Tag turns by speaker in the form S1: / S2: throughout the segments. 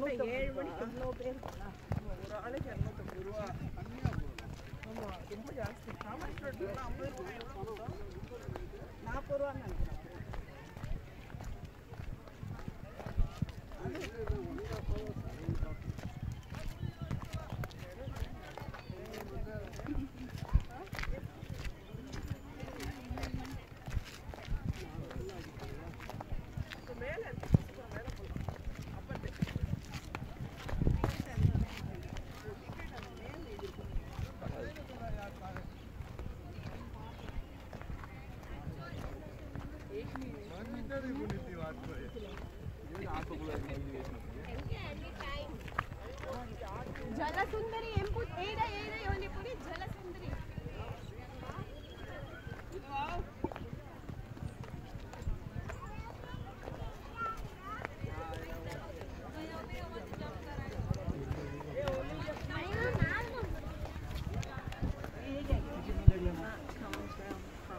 S1: காலையில் கூட ஏழு மணிக்கு எவ்வளோ பேர் ஒரு ஆளுக்கு இரநூத்தம்பது ரூபா ஆமாம் ரொம்ப ஜாஸ்தி ராமேஸ்வரத்தில் ஐம்பது ரூபாய் நாற்பது ரூபான்னு நினைக்கிறேன்
S2: ಜಲಸುಂದರಿ ಎಂಬು ಏನ ಏನ ಯೋಲಿ ಪುಡಿ ಜಲಸುಂದರಿ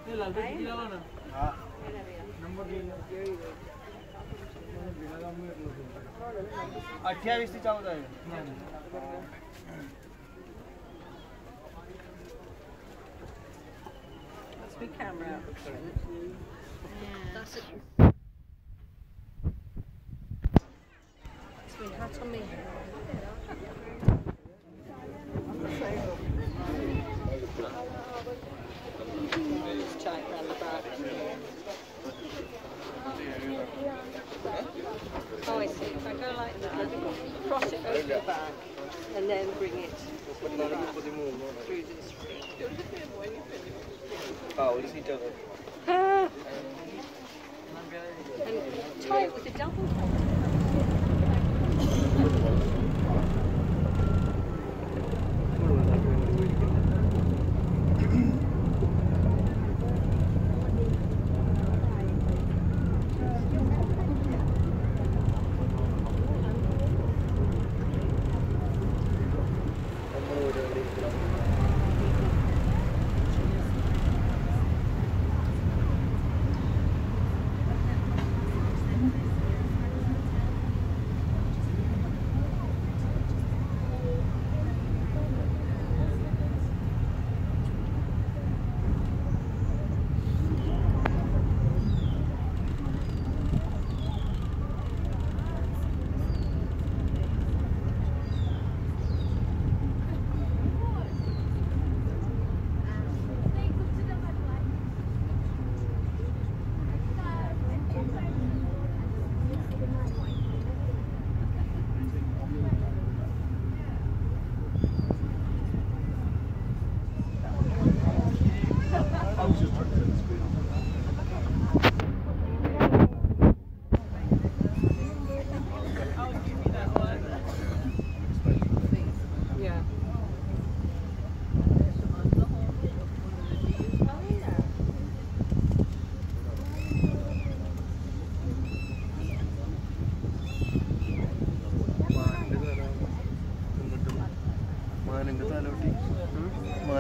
S3: ಇಲ್ಲ ಅಲ್ರಿ ಇಲ್ಲ ನಾ
S1: ನಂಬರ್ અઠ્યાવીસ થી ચૌદ camera.
S2: Yeah. That's it.
S1: It's been hot on
S2: me. I see. If I go like that, cross it over the back and then bring it through this ring.
S3: Oh, it's each
S2: other. and tie it with a double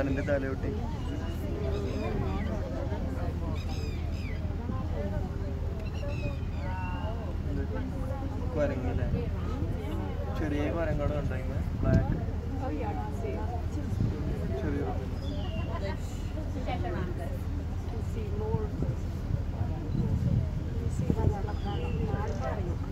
S3: ഖാനിന്റെ തലയൊട്ടി കുരങ്ങില്ലേ ചെറിയ
S2: മരം കൂടെ ഉണ്ടായിരുന്നു black
S3: ചെറിയ
S2: See more. You see
S4: what I'm
S2: not